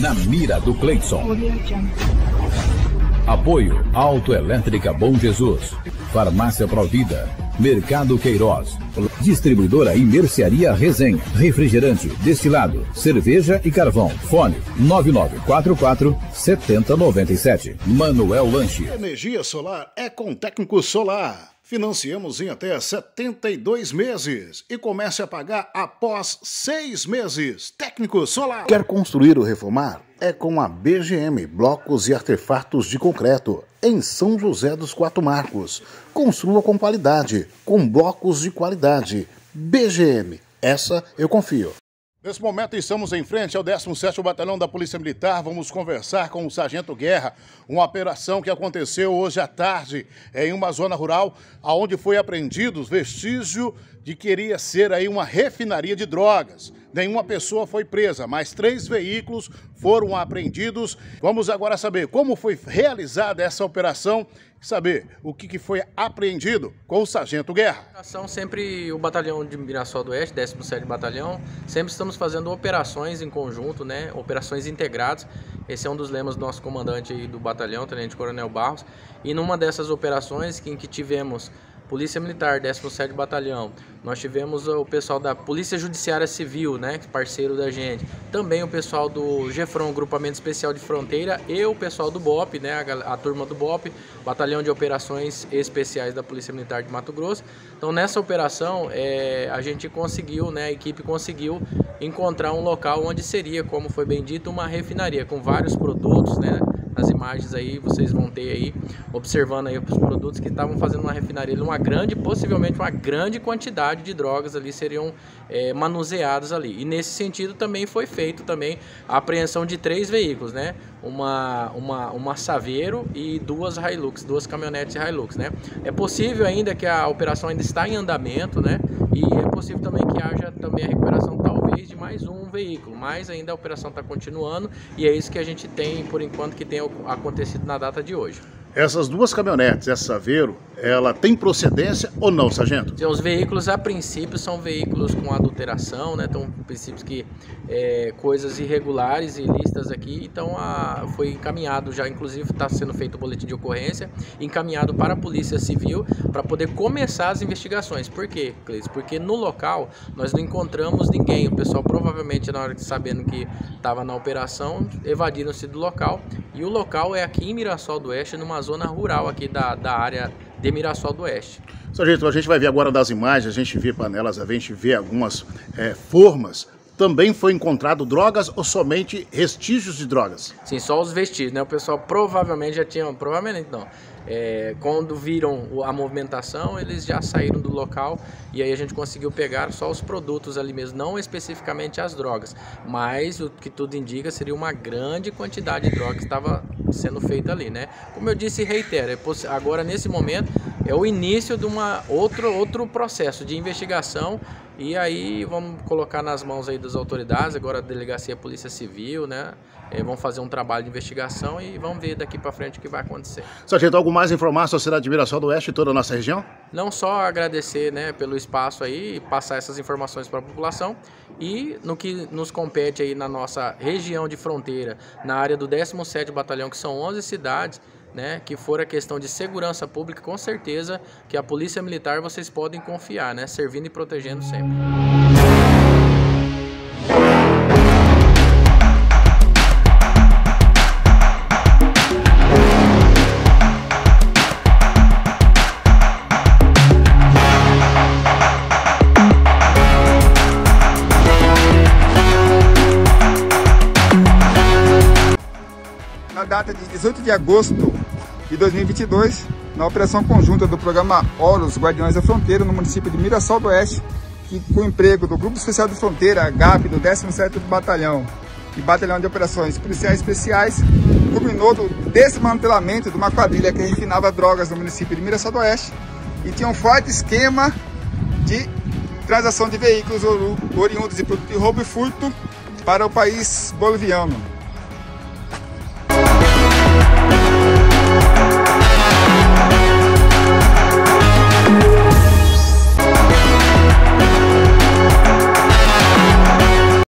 Na mira do Cleidson. Apoio Autoelétrica Bom Jesus. Farmácia Provida. Mercado Queiroz. Distribuidora e Mercearia Resenha. Refrigerante, destilado, cerveja e carvão. Fone 9944 7097. Manuel Lanche. Energia solar é com técnico solar. Financiamos em até 72 meses e comece a pagar após seis meses. Técnico Solar. Quer construir ou reformar? É com a BGM Blocos e Artefatos de Concreto, em São José dos Quatro Marcos. Construa com qualidade, com blocos de qualidade. BGM, essa eu confio. Nesse momento estamos em frente ao 17º Batalhão da Polícia Militar. Vamos conversar com o Sargento Guerra, uma operação que aconteceu hoje à tarde em uma zona rural, onde foi apreendido vestígio de que iria ser aí uma refinaria de drogas. Nenhuma pessoa foi presa, mas três veículos foram apreendidos. Vamos agora saber como foi realizada essa operação saber o que, foi apreendido com o Sargento Guerra. Ação sempre o batalhão de Mirassol do Oeste, 17 Batalhão, sempre estamos fazendo operações em conjunto, né? Operações integradas. Esse é um dos lemas do nosso comandante do batalhão, Tenente Coronel Barros. E numa dessas operações em que tivemos Polícia Militar, 17 Batalhão. Nós tivemos o pessoal da Polícia Judiciária Civil, né, parceiro da gente. Também o pessoal do GEFRON, Grupamento Especial de Fronteira, e o pessoal do BOP, né, a, a turma do BOP, Batalhão de Operações Especiais da Polícia Militar de Mato Grosso. Então, nessa operação, é, a gente conseguiu, né, a equipe conseguiu encontrar um local onde seria, como foi bem dito, uma refinaria com vários produtos, né, as imagens aí vocês vão ter aí, observando aí os produtos que estavam fazendo uma refinaria, uma grande, possivelmente uma grande quantidade de drogas ali seriam é, manuseadas ali. E nesse sentido também foi feito também a apreensão de três veículos, né? Uma, uma, uma Saveiro e duas Hilux, duas caminhonetes Hilux, né? É possível ainda que a operação ainda está em andamento, né? E é possível também que haja também a recuperação talvez de mais um veículo, mas ainda a operação está continuando e é isso que a gente tem por enquanto que tem acontecido na data de hoje. Essas duas caminhonetes, essa Saveiro, ela tem procedência ou não, sargento? Os veículos, a princípio, são veículos com adulteração, né? Então, princípios que é, coisas irregulares e listas aqui. Então, a, foi encaminhado já, inclusive, está sendo feito o boletim de ocorrência, encaminhado para a Polícia Civil para poder começar as investigações. Por quê, Cleiton? Porque no local nós não encontramos ninguém. O pessoal provavelmente, na hora de sabendo que estava na operação, evadiram-se do local. E o local é aqui em Mirassol do Oeste, numa zona rural aqui da, da área de Mirassol do Oeste. Sargento, a gente vai ver agora das imagens, a gente vê panelas, a gente vê algumas é, formas. Também foi encontrado drogas ou somente vestígios de drogas? Sim, só os vestígios, né? O pessoal provavelmente já tinha, provavelmente não, é, quando viram a movimentação, eles já saíram do local e aí a gente conseguiu pegar só os produtos ali mesmo, não especificamente as drogas, mas o que tudo indica seria uma grande quantidade de drogas que estava sendo feita ali, né? Como eu disse, reitero, é agora nesse momento é o início de uma outro, outro processo de investigação e aí vamos colocar nas mãos aí das autoridades, agora a delegacia a Polícia Civil, né? É, vão fazer um trabalho de investigação e vamos ver daqui para frente o que vai acontecer. Sargento, algo mais informar a sociedade de Mirassol do Oeste e toda a nossa região? Não só agradecer né, pelo espaço aí, passar essas informações para a população e no que nos compete aí na nossa região de fronteira, na área do 17º Batalhão, que são 11 cidades, né, que for a questão de segurança pública, com certeza que a Polícia Militar vocês podem confiar, né, servindo e protegendo sempre. Data de 18 de agosto de 2022, na operação conjunta do programa Horus Guardiões da Fronteira, no município de Mirassol do Oeste, que, com o emprego do Grupo Especial de Fronteira, GAP, do 17º Batalhão e Batalhão de Operações Policiais Especiais, culminou do desmantelamento de uma quadrilha que refinava drogas no município de Mirassol do Oeste e tinha um forte esquema de transação de veículos oriundos de produto de roubo e furto para o país boliviano.